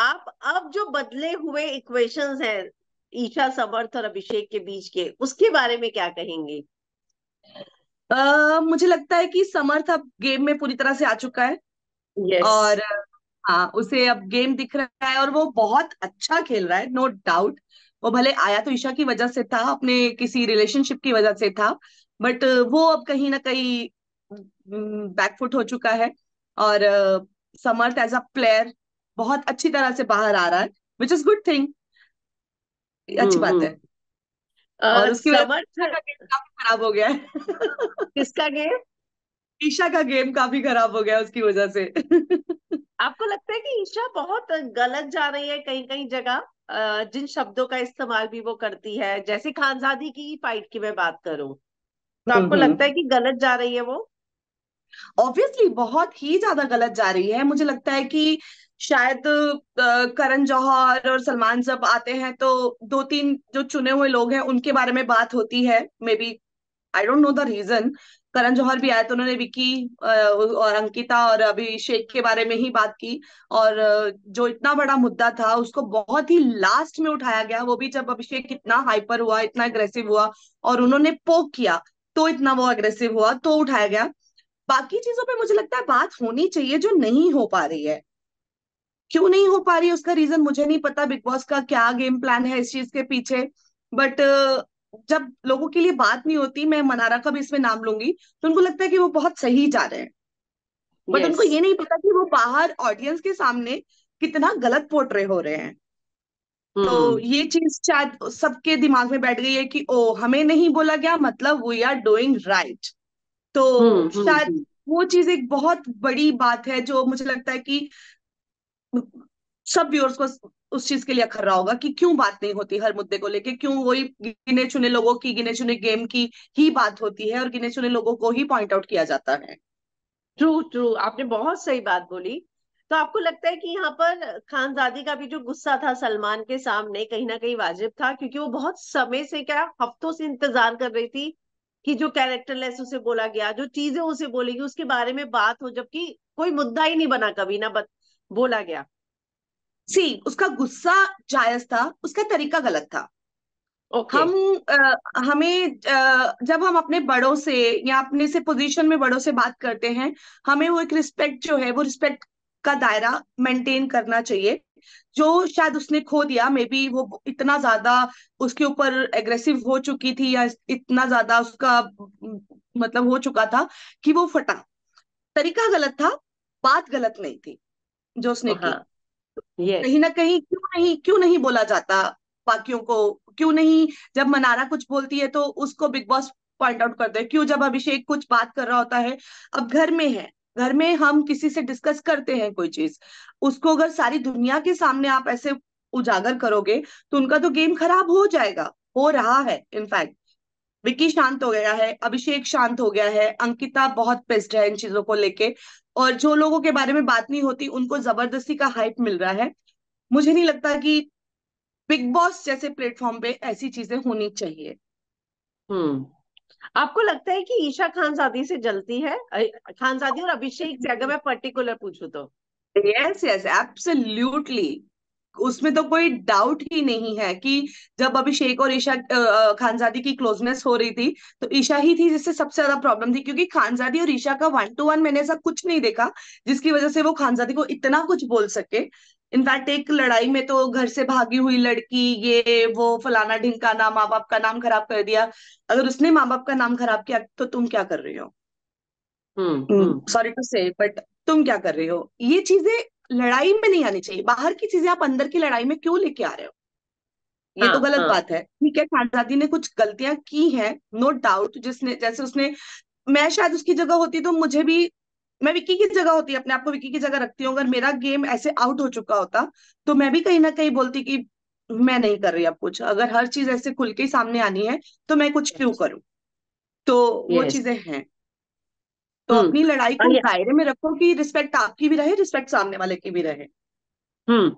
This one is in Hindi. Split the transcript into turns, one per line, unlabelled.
आप अब जो बदले हुए इक्वेशंस हैं ईशा समर्थ और अभिषेक के बीच के उसके बारे में क्या कहेंगे?
uh, मुझे लगता है कि समर्थ अब गेम में पूरी तरह से आ चुका है।
Yes.
और हाँ उसे अब गेम दिख रहा है और वो बहुत अच्छा खेल रहा है नो no डाउट वो भले आया तो ईशा की वजह से था अपने किसी रिलेशनशिप की वजह से था बट वो अब कहीं ना कहीं बैकफुट हो चुका है। और समर्थ एज अ प्लेयर बहुत अच्छी तरह से बाहर आ रहा है विच इज़ गुड थिंग अच्छी बात
हम्म
है।
हम्म।
और उसकी वजह
समर्थ
से ईशा का गेम काफ़ी खराब हो गया है।
किसका गेम
ईशा का गेम काफ़ी खराब हो गया है उसकी वजह से।
आपको लगता है कि ईशा बहुत गलत जा रही है कहीं कहीं जगह जिन शब्दों का इस्तेमाल भी वो करती है जैसे खानजादी की फाइट की मैं बात करूँ। तो आपको लगता है कि गलत जा रही है वो?
ऑब्वियसली बहुत ही ज़्यादा गलत जा रही है। मुझे लगता है कि शायद करण जौहर और सलमान जब आते हैं तो दो तीन जो चुने हुए लोग हैं, उनके बारे में बात होती है। Maybe I don't know the reason Karan Johar भी आए तो उन्होंने विकी और अंकिता और अभिषेक के बारे में ही बात की। और जो इतना बड़ा मुद्दा था, उसको बहुत ही लास्ट में उठाया गया। वो भी जब अभिषेक इतना हाइपर हुआ, इतना अग्रेसिव हुआ, और उन्होंने पोक किया तो इतना वो अग्रेसिव हुआ तो उठाया गया। बाकी चीज़ों पे मुझे लगता है बात होनी चाहिए जो नहीं हो पा रही है। क्यों नहीं हो पा रही है उसका रीजन मुझे नहीं पता बिग बॉस का क्या गेम प्लान है इस चीज़ के पीछे। बट जब लोगों के लिए बात नहीं होती मैं मनारा का भी इसमें नाम लूँगी तो उनको लगता है कि वो बहुत सही जा रहे हैं। बट
यस
उनको ये नहीं पता कि वो बाहर ऑडियंस के सामने कितना गलत पोर्ट्रे हो रहे हैं। तो
हम्म।
ये चीज़ शायद सबके दिमाग में बैठ गई है कि ओ हमें नहीं बोला गया मतलब वी आर डूइंग राइट तो
हम्म हम्म
शायद
हम्म।
वो चीज़ एक बहुत बड़ी बात है जो मुझे लगता है कि सब व्यूअर्स को उस चीज़ के लिए अखर रहा होगा कि क्यों बात नहीं होती हर मुद्दे को लेके क्यों वही गिने चुने लोगों की गिने चुने गेम की ही बात होती है और गिने चुने लोगों को ही पॉइंट आउट किया जाता है।
ट्रू ट्रू आपने बहुत सही बात बोली। तो आपको लगता है कि यहाँ पर खानजादी का भी जो गुस्सा था सलमान के सामने कहीं ना कहीं वाजिब था क्योंकि वो बहुत समय से क्या हफ्तों से इंतज़ार कर रही थी कि जो कैरेक्टरलेस उसे बोला गया जो चीज़ें उसे बोलेगी उसके बारे में बात हो जबकि कोई मुद्दा ही नहीं बना कभी ना बत, बोला गया।
सी उसका गुस्सा जायज़ था उसका तरीका गलत था।
ओके
हम आ, हमें आ, जब हम अपने बड़ों से या अपने से पोजीशन में बड़ों से बात करते हैं हमें वो एक रिस्पेक्ट जो है वो रिस्पेक्ट का दायरा मेंटेन करना चाहिए। जो शायद उसने खो दिया मे बी वो इतना ज़्यादा उसके ऊपर एग्रेसिव हो चुकी थी या इतना ज़्यादा उसका मतलब हो चुका था कि वो फटा। तरीका गलत था बात गलत नहीं थी जो उसने की।
हाँ यस
कहीं ना कहीं क्यों नहीं क्यों नहीं बोला जाता बाकियों को? क्यों नहीं जब मनारा कुछ बोलती है तो उसको बिग बॉस पॉइंट आउट करते हैं क्यों जब अभिषेक कुछ बात कर रहा होता है? अब घर में है घर में हम किसी से डिस्कस करते हैं कोई चीज़, उसको अगर सारी दुनिया के सामने आप ऐसे उजागर करोगे तो उनका तो गेम खराब हो जाएगा। हो रहा है इनफैक्ट विक्की शांत हो गया है, अभिषेक शांत हो गया है, अंकिता बहुत पिस्ड है इन चीज़ों को लेके, और जो लोगों के बारे में बात नहीं होती, उनको ज़बरदस्ती का हाइप मिल रहा है। मुझे नहीं लगता कि बिग बॉस जैसे प्लेटफॉर्म पे ऐसी चीज़ें होनी चाहिए।
हम्म। आपको लगता है कि ईशा खानजादी से जलती है? खानजादी और अभिषेक से अगर मैं पर्टिकुलर पूछू तो।
यस यस एब्सोल्युटली उसमें तो कोई डाउट ही नहीं है कि जब अभिषेक और ईशा खानजादी की क्लोजनेस हो रही थी तो ईशा ही थी जिससे सबसे ज़्यादा प्रॉब्लम थी क्योंकि खानजादी और ईशा का वन टू वन मैंने ऐसा कुछ नहीं देखा जिसकी वजह से वो खानजादी को इतना कुछ बोल सके। इनफैक्ट एक लड़ाई में तो घर से भागी हुई लड़की ये वो फलाना ढिमकाना माँ बाप का नाम खराब कर दिया। अगर उसने माँ बाप का नाम खराब किया तो तुम क्या कर रही हो? सॉरी टू से बट तुम क्या कर रहे हो? ये चीज़ें लड़ाई में नहीं आनी चाहिए। बाहर की चीज़ें आप अंदर की लड़ाई में क्यों लेके आ रहे हो? ये
हाँ
तो गलत
हाँ।
बात है। ठीक है खानजादी ने कुछ गलतियाँ की हैं नो डाउट जिसने जैसे उसने मैं शायद उसकी जगह होती तो मुझे भी मैं विक्की की जगह होती अपने आप को विक्की की जगह रखती हूँ। अगर मेरा गेम ऐसे आउट हो चुका होता तो मैं भी कहीं ना कहीं बोलती कि मैं नहीं कर रही अब कुछ। अगर हर चीज़ ऐसे खुल के सामने आनी है तो मैं कुछ क्यों करूँ? तो वो चीज़ें हैं। तो
हम्म।
अपनी लड़ाई को दायरे में रखो कि रिस्पेक्ट आपकी भी रहे रिस्पेक्ट सामने वाले की भी रहे।
हम्म।